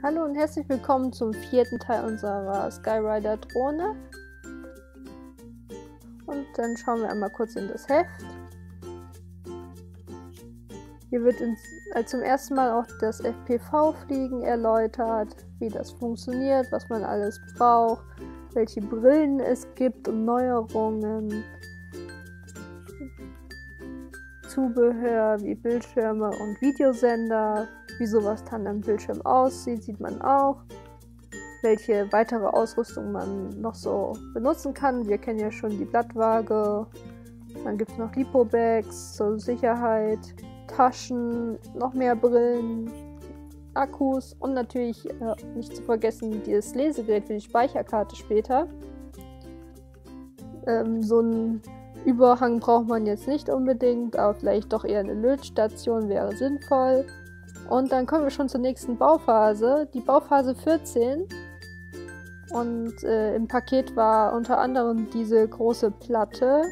Hallo und herzlich willkommen zum vierten Teil unserer Skyrider Drohne. Und dann schauen wir einmal kurz in das Heft. Hier wird uns als zum ersten Mal auch das FPV-Fliegen erläutert, wie das funktioniert, was man alles braucht, welche Brillen es gibt und Neuerungen. Zubehör wie Bildschirme und Videosender, wie sowas dann am Bildschirm aussieht, sieht man auch. Welche weitere Ausrüstung man noch so benutzen kann. Wir kennen ja schon die Blattwaage. Dann gibt es noch Lipo-Bags zur Sicherheit. Taschen, noch mehr Brillen, Akkus und natürlich äh, nicht zu vergessen dieses Lesegerät für die Speicherkarte später. Ähm, so ein Überhang braucht man jetzt nicht unbedingt, aber vielleicht doch eher eine Lötstation wäre sinnvoll. Und dann kommen wir schon zur nächsten Bauphase, die Bauphase 14. Und äh, im Paket war unter anderem diese große Platte.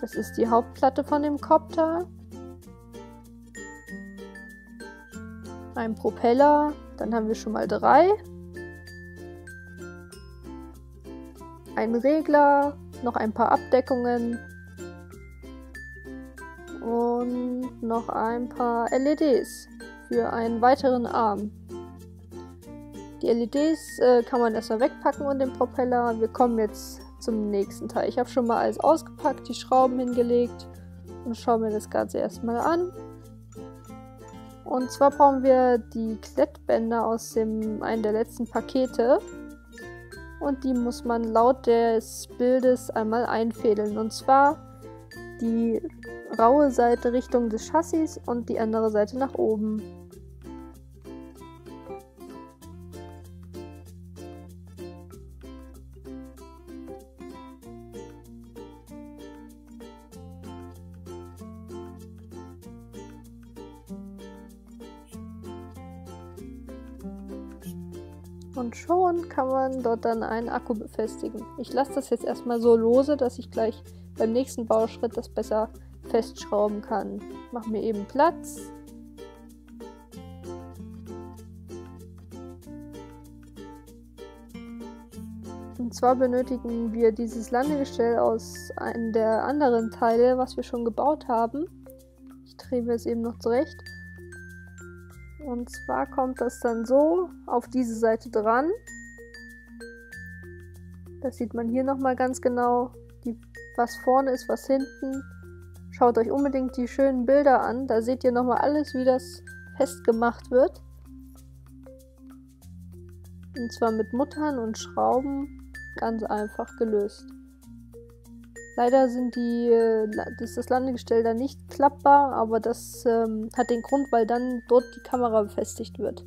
Das ist die Hauptplatte von dem Copter. ein Propeller, dann haben wir schon mal drei. Ein Regler, noch ein paar Abdeckungen und noch ein paar LEDs für einen weiteren Arm. Die LEDs äh, kann man erstmal wegpacken und den Propeller. Wir kommen jetzt zum nächsten Teil. Ich habe schon mal alles ausgepackt, die Schrauben hingelegt und schaue mir das Ganze erstmal an. Und zwar brauchen wir die Klettbänder aus dem einen der letzten Pakete. Und die muss man laut des Bildes einmal einfädeln. Und zwar die raue Seite Richtung des Chassis und die andere Seite nach oben. Und schon kann man dort dann einen Akku befestigen. Ich lasse das jetzt erstmal so lose, dass ich gleich beim nächsten Bauschritt das besser festschrauben kann. Mach mir eben Platz. Und zwar benötigen wir dieses Landegestell aus einem der anderen Teile, was wir schon gebaut haben. Ich drehe es eben noch zurecht. Und zwar kommt das dann so auf diese Seite dran. Das sieht man hier nochmal ganz genau, die, was vorne ist, was hinten. Schaut euch unbedingt die schönen Bilder an. Da seht ihr nochmal alles, wie das festgemacht wird. Und zwar mit Muttern und Schrauben ganz einfach gelöst. Leider sind die, äh, ist das Landegestell dann nicht klappbar, aber das ähm, hat den Grund, weil dann dort die Kamera befestigt wird.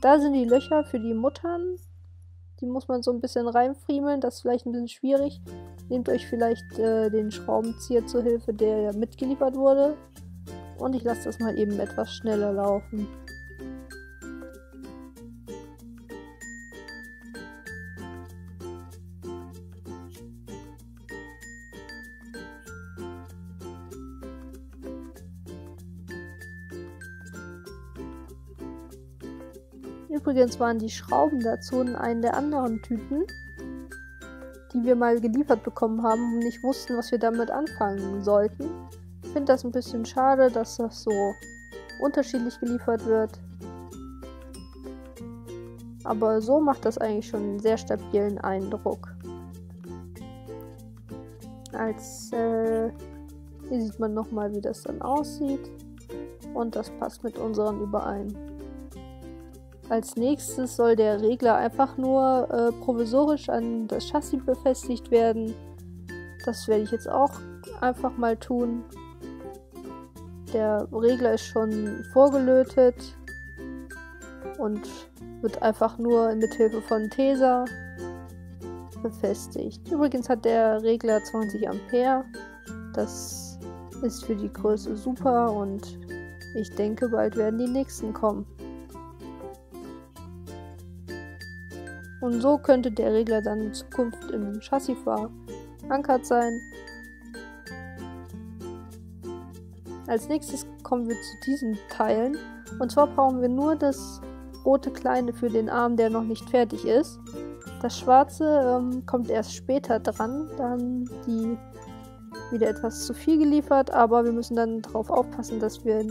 Da sind die Löcher für die Muttern. Die muss man so ein bisschen reinfriemeln, das ist vielleicht ein bisschen schwierig. Nehmt euch vielleicht äh, den Schraubenzieher zur Hilfe, der mitgeliefert wurde. Und ich lasse das mal eben etwas schneller laufen. Übrigens waren die Schrauben dazu in einen der anderen Tüten, die wir mal geliefert bekommen haben und nicht wussten, was wir damit anfangen sollten. Ich finde das ein bisschen schade, dass das so unterschiedlich geliefert wird. Aber so macht das eigentlich schon einen sehr stabilen Eindruck. Als äh, hier sieht man nochmal, wie das dann aussieht. Und das passt mit unseren überein. Als nächstes soll der Regler einfach nur äh, provisorisch an das Chassis befestigt werden. Das werde ich jetzt auch einfach mal tun. Der Regler ist schon vorgelötet und wird einfach nur mit Hilfe von Tesa befestigt. Übrigens hat der Regler 20 Ampere. Das ist für die Größe super und ich denke, bald werden die nächsten kommen. Und so könnte der Regler dann in Zukunft im Chassis verankert sein. Als nächstes kommen wir zu diesen Teilen. Und zwar brauchen wir nur das rote kleine für den Arm, der noch nicht fertig ist. Das schwarze ähm, kommt erst später dran. Dann die wieder etwas zu viel geliefert, aber wir müssen dann darauf aufpassen, dass wir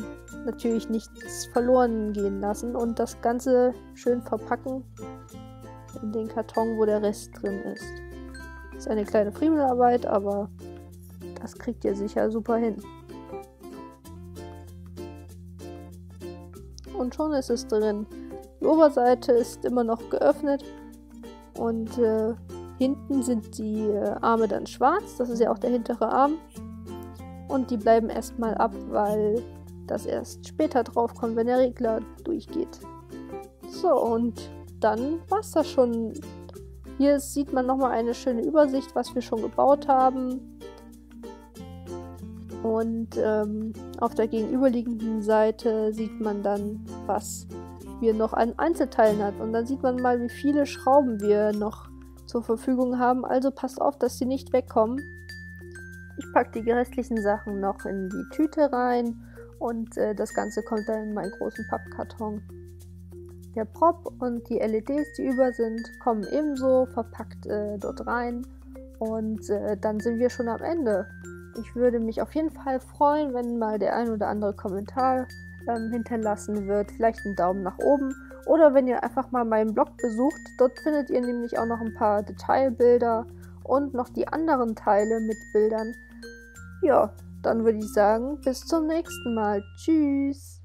natürlich nichts verloren gehen lassen und das Ganze schön verpacken in den Karton, wo der Rest drin ist. Ist eine kleine Friemelarbeit, aber das kriegt ihr sicher super hin. Und schon ist es drin. Die Oberseite ist immer noch geöffnet und äh, hinten sind die äh, Arme dann schwarz. Das ist ja auch der hintere Arm. Und die bleiben erstmal ab, weil das erst später drauf kommt, wenn der Regler durchgeht. So, und dann war es das schon. Hier sieht man nochmal eine schöne Übersicht, was wir schon gebaut haben. Und ähm, auf der gegenüberliegenden Seite sieht man dann, was wir noch an Einzelteilen hat. Und dann sieht man mal, wie viele Schrauben wir noch zur Verfügung haben. Also passt auf, dass sie nicht wegkommen. Ich packe die restlichen Sachen noch in die Tüte rein und äh, das Ganze kommt dann in meinen großen Pappkarton. Der Prop und die LEDs, die über sind, kommen ebenso verpackt äh, dort rein und äh, dann sind wir schon am Ende. Ich würde mich auf jeden Fall freuen, wenn mal der ein oder andere Kommentar ähm, hinterlassen wird. Vielleicht einen Daumen nach oben. Oder wenn ihr einfach mal meinen Blog besucht. Dort findet ihr nämlich auch noch ein paar Detailbilder und noch die anderen Teile mit Bildern. Ja, dann würde ich sagen, bis zum nächsten Mal. Tschüss.